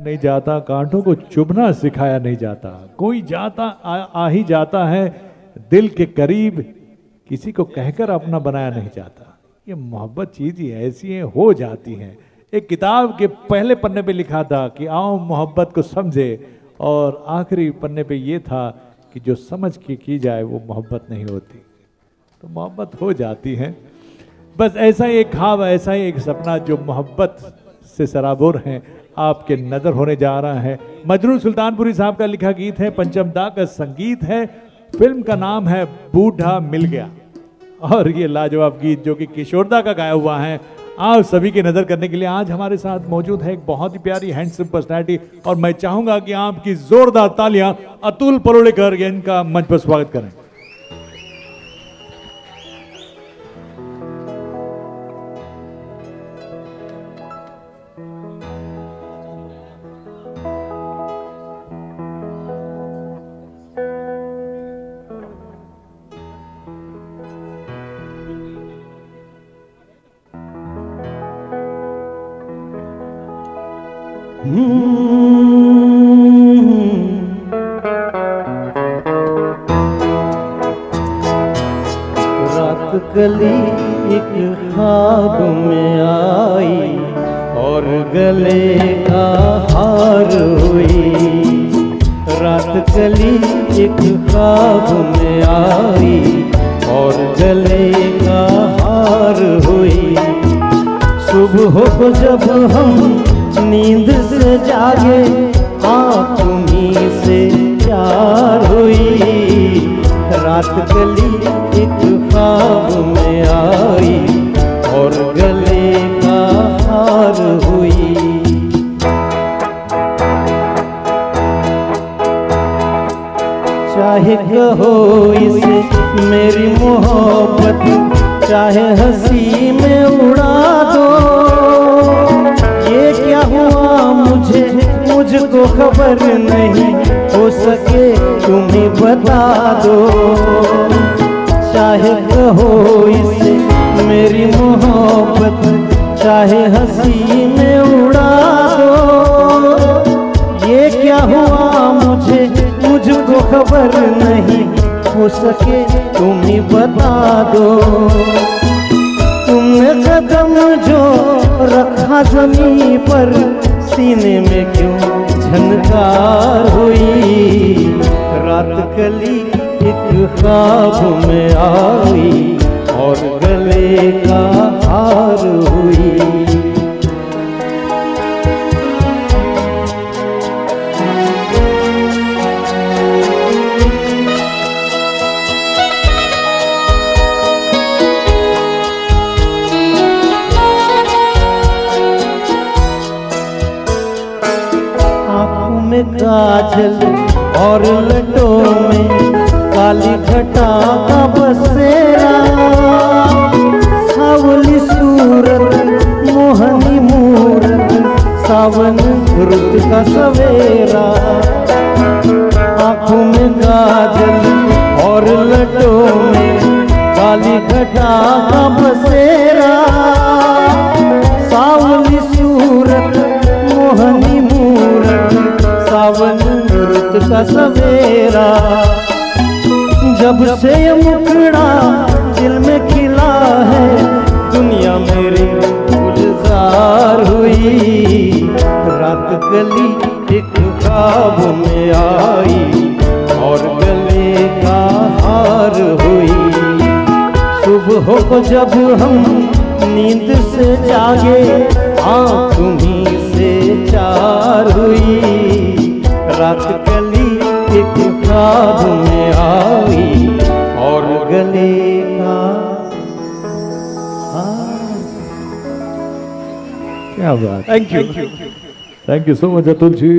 नहीं जाता कांटों को चुभना सिखाया नहीं जाता। कोई जाता आ, आ ही जाता है दिल के करीब किसी को कहकर अपना बनाया नहीं जाता। ये मोहब्बत चीज़ ही ऐसी है हो जाती है। एक किताब के पहले पन्ने पे लिखा था कि आओ मोहब्बत को समझे और आखिरी पन्ने पे ये था कि जो समझ के की जाए वो मोहब्बत नहीं होती। तो मोहब्बत हो जाती है। बस ऐसा ही एक ख्वाब ऐसा ही एक सपना जो मोहब्बत से सराबोर है, आपके नज़र होने जा रहा है। मजरू सुल्तानपुरी साहब का लिखा गीत है पंचमदा का संगीत है, फ़िल्म का नाम है बूढ़ा मिल गया। और ये लाजवाब गीत जो कि किशोरदा का गाया हुआ है, आप सभी की नज़र करने के लिए आज हमारे साथ मौजूद है एक बहुत ही प्यारी हैंडसम पर्सनैलिटी और मैं चाहूँगा कि आपकी जोरदार तालियाँ अतुल परोड़ेकर इनका मंच पर स्वागत करें। रात कली एक ख्वाब में आई और गले का हार हुई। रात कली एक ख्वाब में आई और गले का हार हुई। सुबह को जब हम नींद से जागे आप तुम्हें से प्यार हुई। रात गली एक ख्वाब में आई और गले का हार हुई। चाहे कहो इसे मेरी मोहब्बत, चाहे हँसी में उड़ा दो। मुझको खबर नहीं हो सके, तुम्हें बता दो। चाहे कहो इसे, मेरी मोहब्बत, चाहे हँसी में उड़ा दो। ये क्या हुआ मुझे, मुझको खबर नहीं हो सके, तुम्हें बता दो। तुमने कदम जो रखा जमी पर सीने में क्यों झनकार हुई? रात कली एक ख्वाब में आई और गले का हार हुई। में काजल और लटों में काली घटा का बसेरा। सावली सूरत, मोहनी मूरत, सावन रुत का सवेरा। आँखों में काजल और लटों में काली घटा का बसेरा। का सवेरा। जब से ये मुखड़ा दिल में खिला है, दुनिया मेरी गुलजार हुई। रात गली एक ख्वाब में आई और गले का हार हुई। सुबह को जब हम नींद से जागे हाँ तुम्ही से चार हुई। रात गली ख्वाब में आई और गले का हार क्या बात। Thank you thank you so much Atul ji